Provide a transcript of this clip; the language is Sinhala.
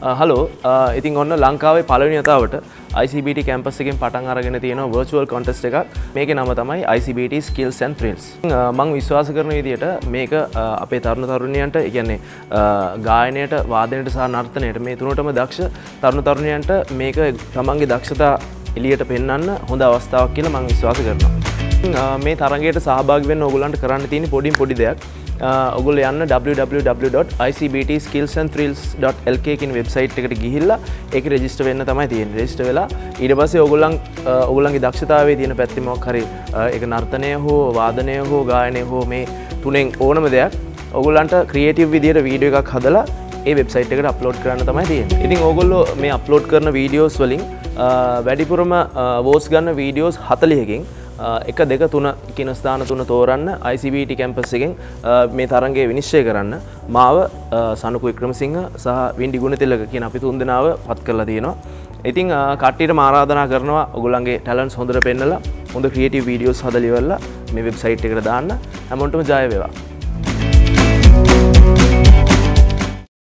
Uh, හලෝ uh, ඉතින් ඔන්න ලංකාවේ පලවිනිතාවට ICBT කැම්පස් එකෙන් පටන් අරගෙන තියෙන වර්චුවල් කොන්ටෙස්ට එකක්. මේක නම තමයි ICBT ස්කිල් සැන් ත්‍රිල්ස් මං විශ්වාස කරන විදියට මේක uh, අපේ තරුණ තරුණයන්ට ඉගන්නේ ගායනයට වාදනයට සහ නර්තනයට මේ තුනටම දක්ෂ තරුණ තරුණයන්ට මේක තමන්ගේ දක්ෂතා එලියට පෙන්න්න හොඳ අවස්ථාවක් කියලා මං විශ්වාස කරනවා. මේ තරගේට සහභාගවෙන් ඔගුලන්ට කරන්න තියෙන පොඩින් පොඩි දෙයක්. ඔගුල යන්න www.icbtskillsandthrills.lk කින් වෙබ්සයිට් එකට ගිහිල්ලා ඒක රෙජිස්ට වෙන්න තමයි තියෙන රෙස්ට වෙලා ඊට පස්සේ ඔගුලන් ඔගුලන්ගේ දක්ෂතාවේ තියෙන පැත්තිමක් හරි එක නර්තනය හෝ වාදනය හෝ ගායනය හෝ මේ තුනෙන් ඕනම දෙයක් ඔගුලන්ට ක්‍රියටව් විදියට වීඩියෝ එකක් හදලා ඒ වෙබ්සයිට් එකට අප්ලෝඩ් කරන්න තමයි තියෙන ඉතින් ඔගොල්ලෝ මේ අප්ලෝඩ් කරන වීඩියෝස් වලින් වැඩිපුරම වෝස් ගන්න වීඩියෝස් හතලියකින් එක දෙක තුන කියන ස්ථාන තුන තෝරන්න ICBT කැම්පස් එකෙන් මේ තරන්ගේ විනිශ්චය කරන්න. මාව සනුකු වික්‍රමසිංහ සහ වින්ඩි ගුණතිලක කියන අපි තුන් දෙනාව පත් කරලා තියෙනවා. ඉතිං කට්ටියට මාරාධනා කරනවා ඔගුලන්ගේ ටැලන්ස් හොඳට පෙන්නලා හොඳ ක්‍රියටව වීඩියෝස් හදලිවල්ල මේ වෙබ්සයිට් එකට දාන්න. හැමොන්ටම ජය වේවා.